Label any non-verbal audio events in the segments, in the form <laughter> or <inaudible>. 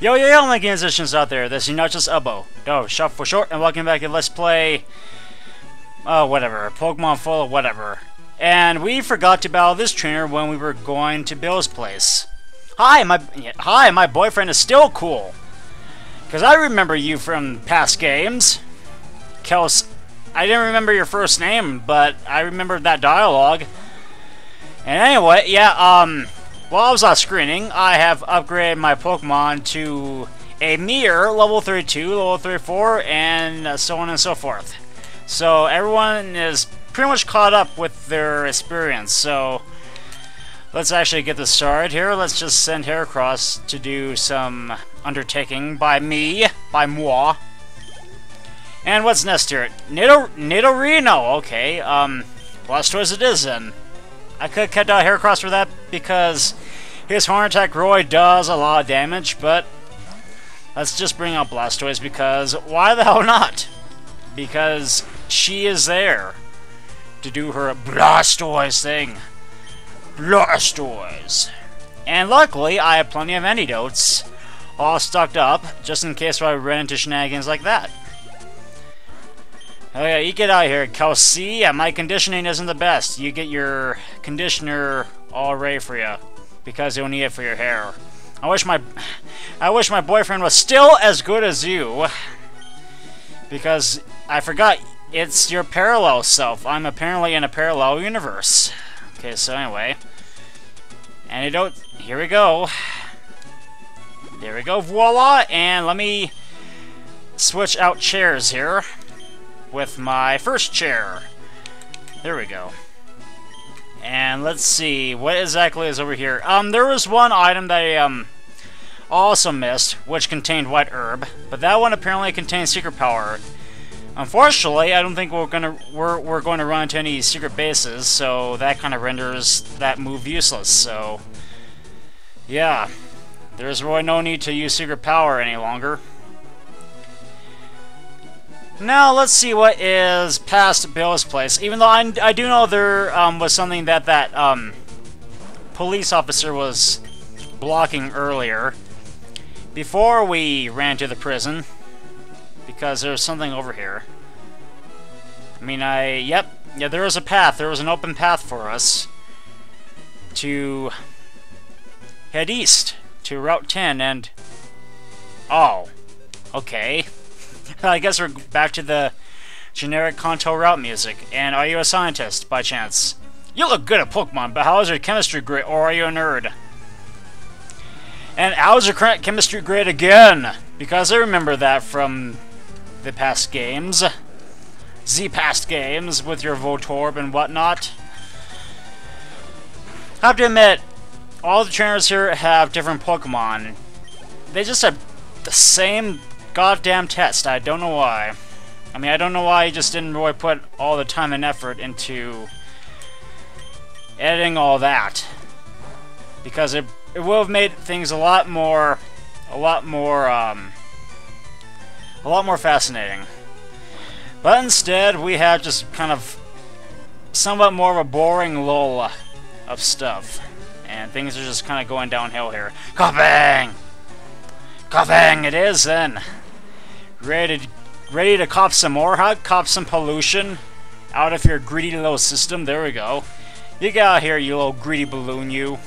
Yo, yo, yo, my musicians out there. This is not just Oboe. No, shop for short, and welcome back to Let's Play. Oh, whatever. Pokemon Full, whatever. And we forgot to battle this trainer when we were going to Bill's place. Hi, my hi, my boyfriend is still cool. Cause I remember you from past games. Kels, I didn't remember your first name, but I remembered that dialogue. And anyway, yeah, um, while I was off screening, I have upgraded my Pokemon to a mere level 32, level 34, and so on and so forth. So everyone is pretty much caught up with their experience, so let's actually get this started here. Let's just send Heracross to do some undertaking by me, by moi. And what's next here? Nido Nidorino, okay, um, Blastoise it is then. I could have kept out Heracross for that because his Horn Attack Roy does a lot of damage, but let's just bring out Blastoise because why the hell not? Because she is there to do her Blastoise thing. Blastoise. And luckily, I have plenty of antidotes all stocked up, just in case I run into shenanigans like that. Oh yeah, you get out of here, Kelsey. Yeah, my conditioning isn't the best. You get your conditioner all ready for you, because you'll need it for your hair. I wish my, I wish my boyfriend was still as good as you, because I forgot it's your parallel self. I'm apparently in a parallel universe. Okay, so anyway, And don't, Here we go. There we go, voila! And let me switch out chairs here with my first chair. There we go. And let's see, what exactly is over here? Um, there was one item that I, um, also missed, which contained white herb, but that one apparently contains secret power. Unfortunately, I don't think we're gonna we're we're going to run into any secret bases, so that kind of renders that move useless. So, yeah, there's really no need to use secret power any longer. Now, let's see what is past Bill's place. Even though I, I do know there um, was something that that um, police officer was blocking earlier. Before we ran to the prison. Because there was something over here. I mean, I... Yep. Yeah, there was a path. There was an open path for us. To... Head east. To Route 10 and... Oh. Okay. <laughs> I guess we're back to the generic Kanto route music. And are you a scientist, by chance? You look good at Pokemon, but how is your chemistry grade, or are you a nerd? And how's your chemistry grade again? Because I remember that from the past games. Z past games with your Voltorb and whatnot. I have to admit, all the trainers here have different Pokemon. They just have the same goddamn test. I don't know why. I mean, I don't know why he just didn't really put all the time and effort into editing all that. Because it, it would have made things a lot more, a lot more, um, a lot more fascinating. But instead, we have just kind of somewhat more of a boring lull of stuff. And things are just kind of going downhill here. Koffing! Koffing it is then! Ready to, ready to cop some more, huh? Cop some pollution out of your greedy little system. There we go. You get out here, you little greedy balloon, you.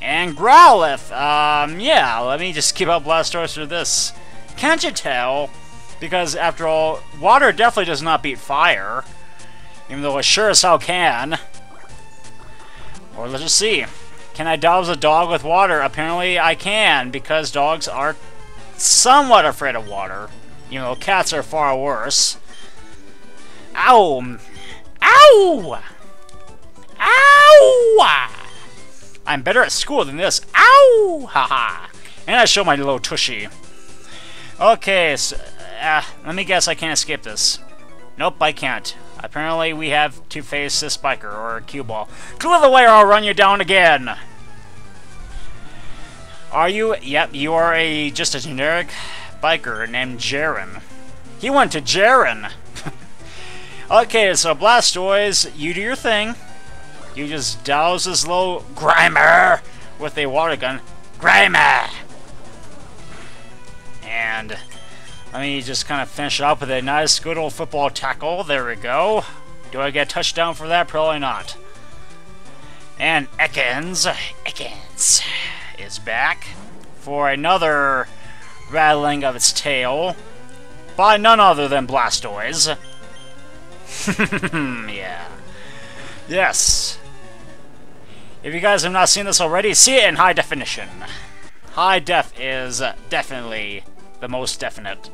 And Growlithe! Um, yeah, let me just keep up Blastoise for this. Can't you tell? Because, after all, water definitely does not beat fire. Even though it sure as hell can. Or let's just see. Can I douse a dog with water? Apparently I can, because dogs are somewhat afraid of water. You know, cats are far worse. Ow! Ow! Ow! I'm better at school than this. Ow! Haha! and I show my little tushy. Okay, so, uh, let me guess I can't escape this. Nope, I can't. Apparently we have to face this biker, or a cue ball. Clear the way or I'll run you down again! Are you? Yep, you are a just a generic biker named Jaren. He went to Jaren! <laughs> okay, so Blastoise, you do your thing. You just douse this little Grimer with a water gun. Grimer! And mean, you just kind of finish it up with a nice, good old football tackle. There we go. Do I get a touchdown for that? Probably not. And Ekans, Ekans is back for another rattling of its tail by none other than Blastoise. <laughs> yeah. Yes. If you guys have not seen this already, see it in high definition. High def is definitely the most definite.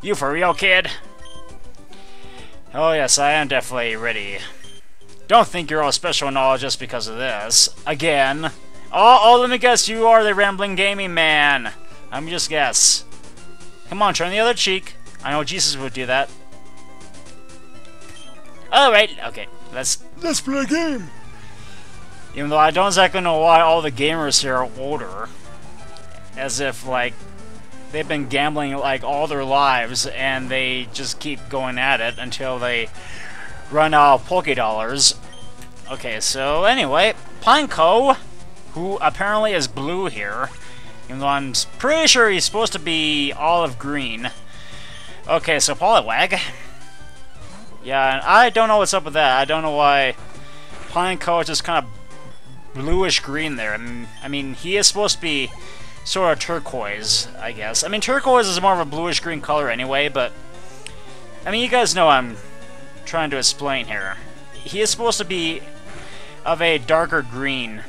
You for real, kid? Oh yes, I am definitely ready. Don't think you're all special knowledge just because of this. Again. Oh, oh, let me guess, you are the rambling gaming man. Let me just guess. Come on, turn the other cheek. I know Jesus would do that. Alright, okay. Let's let's play a game. Even though I don't exactly know why all the gamers here are older. As if, like, they've been gambling, like, all their lives, and they just keep going at it until they run out of Poké Dollars. Okay, so anyway, Pineco, who apparently is blue here, even though I'm pretty sure he's supposed to be olive green. Okay, so Poliwag. Yeah, I don't know what's up with that. I don't know why Pineco is just kind of bluish green there. I mean, I mean, he is supposed to be sort of turquoise, I guess. I mean, turquoise is more of a bluish green color anyway, but I mean, you guys know I'm trying to explain here. He is supposed to be of a darker green,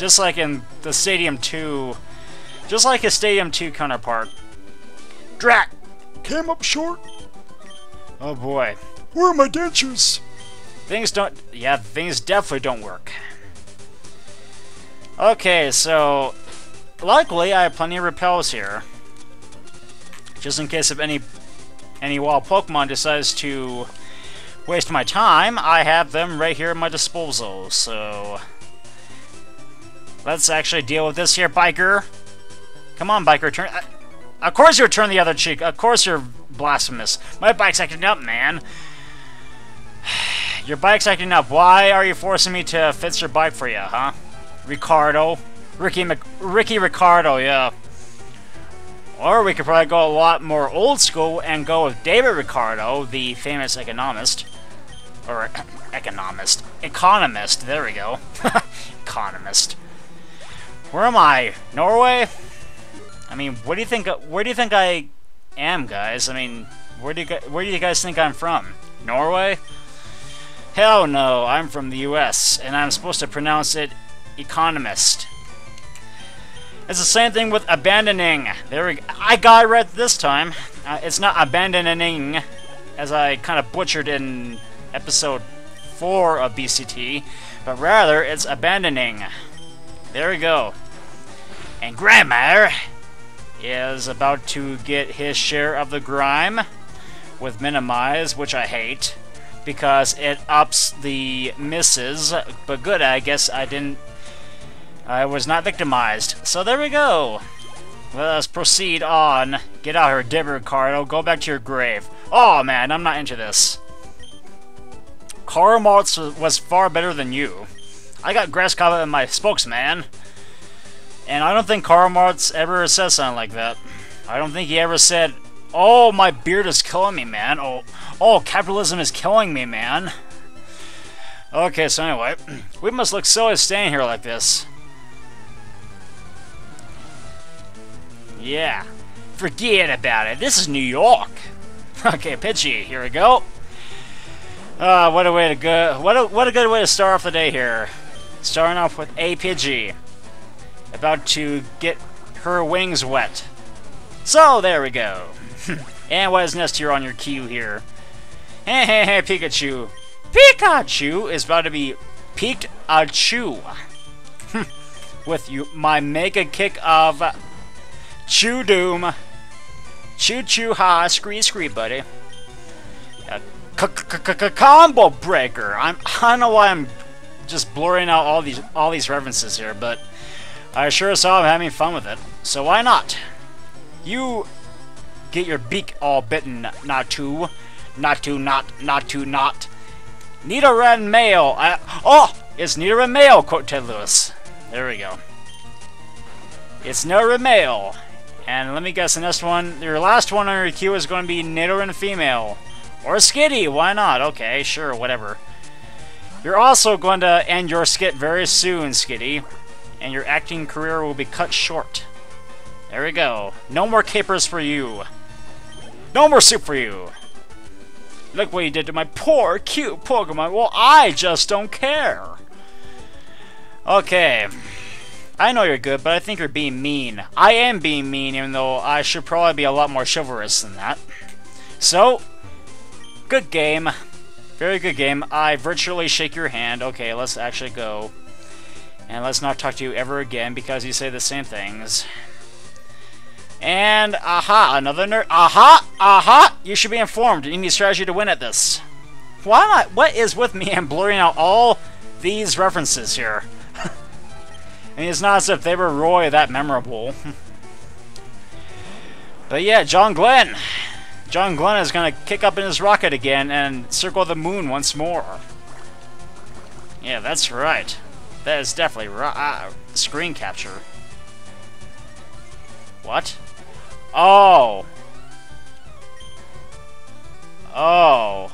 just like in the Stadium 2, just like his Stadium 2 counterpart. Drat! Came up short. Oh boy. Where are my dentures? Things don't... Yeah, things definitely don't work. Okay, so... Luckily, I have plenty of repels here. Just in case if any any wild Pokemon decides to waste my time, I have them right here at my disposal, so... Let's actually deal with this here, Biker. Come on, Biker, turn... Uh, of course you're turn the other cheek. Of course you're blasphemous. My bike's acting up, man. <sighs> Your bike's acting up. Why are you forcing me to fix your bike for you, huh? Ricardo. Ricky Mc Ricky Ricardo, yeah. Or we could probably go a lot more old school and go with David Ricardo, the famous economist. Or <coughs> economist. Economist, there we go. <laughs> economist. Where am I? Norway? I mean, what do you think where do you think I am, guys? I mean, where do you where do you guys think I'm from? Norway? Hell no, I'm from the US, and I'm supposed to pronounce it economist. It's the same thing with abandoning. There we go. I got it right this time. Uh, it's not abandoning, as I kind of butchered in episode 4 of BCT, but rather it's abandoning. There we go. And Grimer is about to get his share of the grime with minimize, which I hate because it ups the misses. But good, I guess I didn't. I was not victimized. So there we go. Let us proceed on. Get out here, Dibber Ricardo. Go back to your grave. Oh man, I'm not into this. Karl was far better than you. I got grass cover in my spokesman. And I don't think Karl Marx ever said something like that. I don't think he ever said, Oh, my beard is killing me, man. Oh, oh, capitalism is killing me, man. Okay, so anyway, <clears throat> we must look silly staying here like this. Yeah, forget about it. This is New York. <laughs> Okay, Pidgey, here we go. Uh, what a way to go! What a what a good way to start off the day here. Starting off with a Pidgey, about to get her wings wet. So there we go. <laughs> and what is next here on your queue here? Hey, hey, hey, Pikachu. Pikachu is about to be peaked a chew. <laughs> With you, my mega kick of Chew Doom. Choo choo ha, scree scree, buddy. Combo breaker. I'm. I don't know why I'm just blurring out all these all these references here, but I sure saw him having fun with it. So why not? You get your beak all bitten, not to, not to, not, not to, not. Nidoran male. I, oh, it's Nidoran male, quote Ted Lewis. There we go. It's Nidoran male. And let me guess, the next one, your last one on your queue is going to be Nidoran Female. Or Skitty, why not? Okay, sure, whatever. You're also going to end your skit very soon, Skitty. And your acting career will be cut short. There we go. No more capers for you. No more soup for you. Look what you did to my poor, cute Pokemon. Well, I just don't care. Okay. I know you're good, but I think you're being mean. I am being mean, even though I should probably be a lot more chivalrous than that. So, good game. Very good game. I virtually shake your hand. Okay, let's actually go. And let's not talk to you ever again because you say the same things. And, aha, another nerd. Aha! Aha! You should be informed. You need strategy to win at this. Why am I, what is with me and blurring out all these references here? <laughs> I mean, it's not as if they were Roy that memorable. <laughs> but yeah, John Glenn. John Glenn is going to kick up in his rocket again and circle the moon once more. Yeah, that's right. That is definitely. Uh, screen capture. What? Oh. Oh.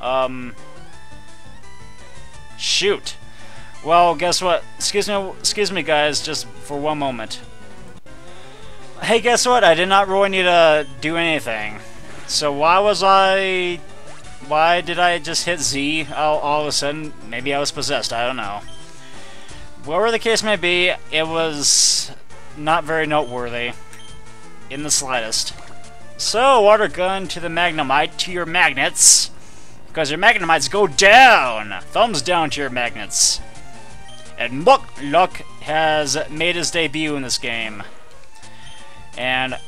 Um. Shoot. Well, guess what? Excuse me, excuse me, guys, just for one moment. Hey, guess what? I did not really need to do anything. So why was I... Why did I just hit Z all, all of a sudden? Maybe I was possessed, I don't know. Whatever the case may be, it was not very noteworthy in the slightest. So, water gun to the Magnemite to your magnets. Because your Magnemites go down! Thumbs down to your magnets. And Mukluk has made his debut in this game. And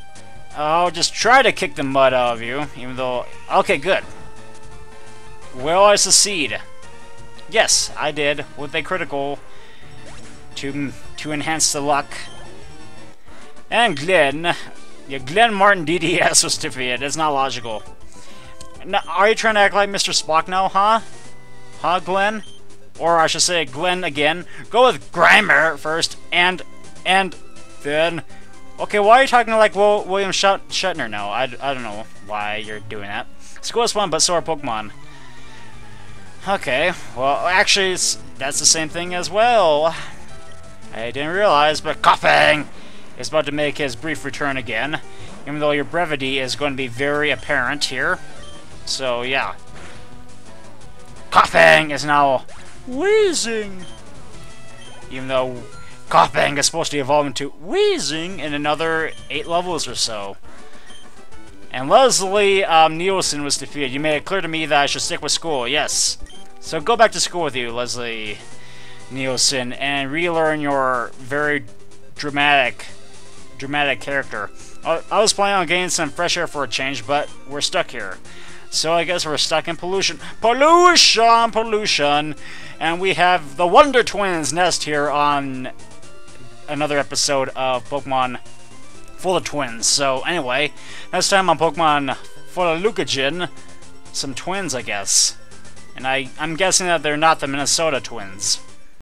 I'll just try to kick the mud out of you, even though... Okay, good. Will I succeed? Yes, I did, with a critical to, to enhance the luck. And Glenn yeah, Glenn Martin <laughs> DDS was defeated. It's not logical. Now, are you trying to act like Mr. Spock now, huh? Huh, Glenn? Or I should say Glenn again. Go with Grimer first, and, and, then... Okay, why are you talking to like Will, William Shatner now? I, I don't know why you're doing that. School is fun, but so are Pokemon. Okay, well, actually, that's the same thing as well. I didn't realize, but Koffing! is about to make his brief return again, even though your brevity is going to be very apparent here. So, yeah. Koffing is now Weezing. Even though Koffing is supposed to evolve into Weezing in another eight levels or so. And Leslie um, Nielsen was defeated. You made it clear to me that I should stick with school. Yes. So go back to school with you, Leslie Nielsen, and relearn your very dramatic dramatic character. I was planning on getting some fresh air for a change, but we're stuck here. So I guess we're stuck in pollution. Pollution! Pollution! And we have the Wonder Twins nest here on another episode of Pokemon Full of Twins. So anyway, next time on Pokemon Full of Lucagin, some twins, I guess. And I, I'm guessing that they're not the Minnesota twins.